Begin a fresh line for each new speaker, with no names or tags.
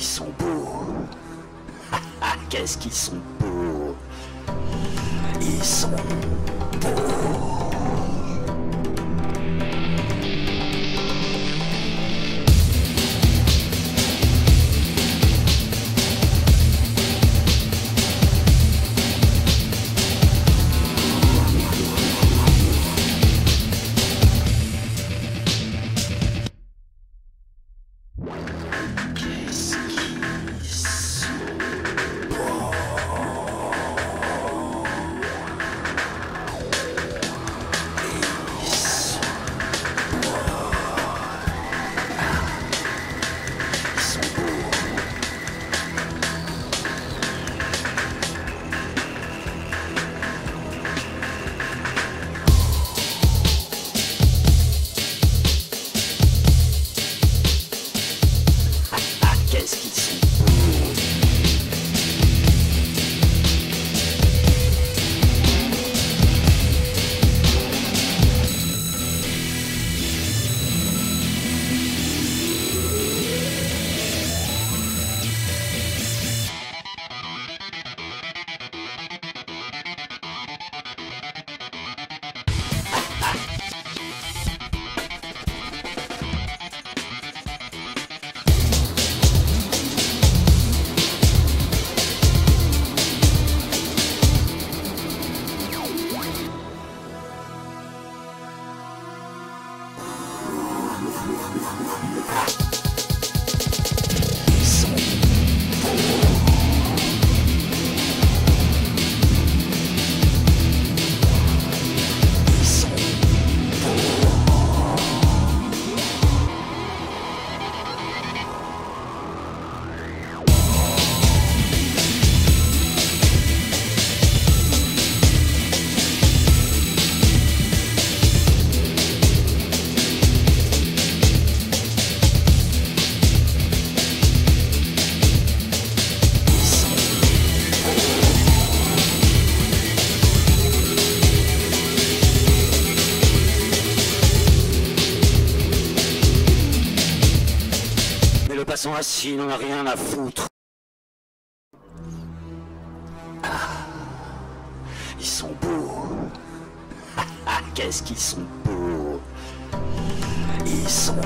Ils sont beaux. Qu'est-ce qu'ils sont beaux. Ils sont beaux. Le passant assis n'en a rien à foutre. Ah, ils sont beaux. Qu'est-ce qu'ils sont beaux. Ils sont